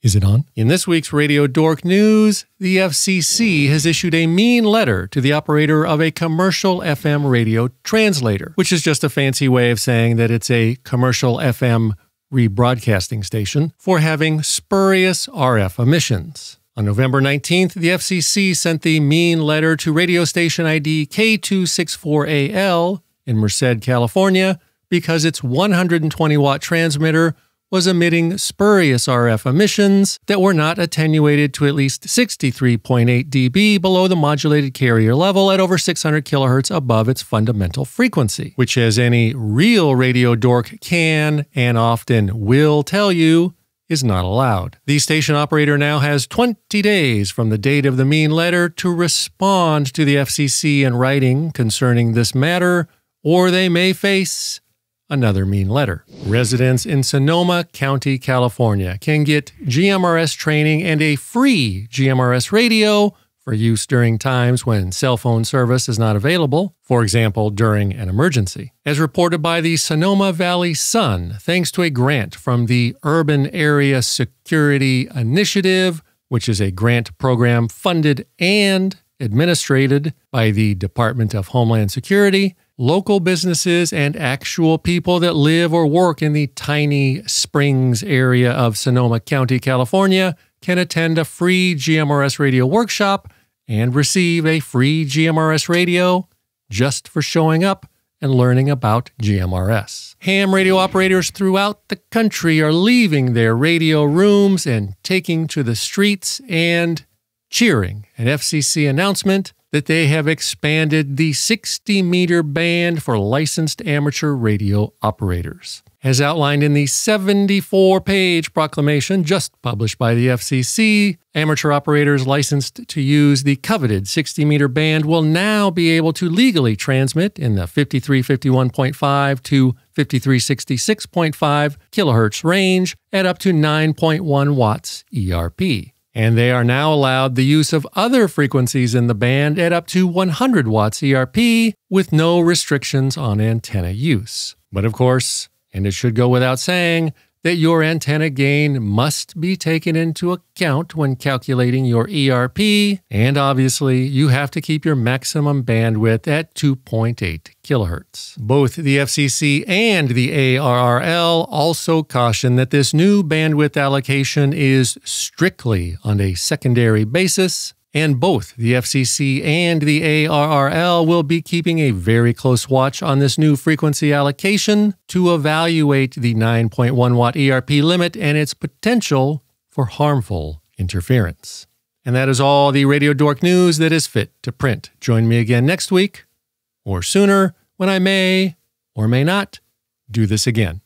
Is it on? In this week's Radio Dork News, the FCC has issued a mean letter to the operator of a commercial FM radio translator, which is just a fancy way of saying that it's a commercial FM rebroadcasting station for having spurious RF emissions. On November 19th, the FCC sent the mean letter to radio station ID K264AL in Merced, California, because its 120 watt transmitter was emitting spurious RF emissions that were not attenuated to at least 63.8 dB below the modulated carrier level at over 600 kHz above its fundamental frequency, which, as any real radio dork can and often will tell you, is not allowed. The station operator now has 20 days from the date of the mean letter to respond to the FCC in writing concerning this matter, or they may face another mean letter. Residents in Sonoma County, California can get GMRS training and a free GMRS radio for use during times when cell phone service is not available, for example, during an emergency. As reported by the Sonoma Valley Sun, thanks to a grant from the Urban Area Security Initiative, which is a grant program funded and administered by the Department of Homeland Security, local businesses and actual people that live or work in the tiny Springs area of Sonoma County, California, can attend a free GMRS radio workshop and receive a free GMRS radio just for showing up and learning about GMRS. Ham radio operators throughout the country are leaving their radio rooms and taking to the streets and cheering an FCC announcement that they have expanded the 60 meter band for licensed amateur radio operators. As outlined in the 74 page proclamation just published by the FCC, amateur operators licensed to use the coveted 60 meter band will now be able to legally transmit in the 5351.5 to 5366.5 kilohertz range at up to 9.1 watts ERP and they are now allowed the use of other frequencies in the band at up to 100 watts ERP with no restrictions on antenna use. But of course, and it should go without saying, that your antenna gain must be taken into account when calculating your ERP, and obviously, you have to keep your maximum bandwidth at 2.8 kilohertz. Both the FCC and the ARRL also caution that this new bandwidth allocation is strictly on a secondary basis and both the FCC and the ARRL will be keeping a very close watch on this new frequency allocation to evaluate the 9.1 watt ERP limit and its potential for harmful interference. And that is all the Radio Dork news that is fit to print. Join me again next week or sooner when I may or may not do this again.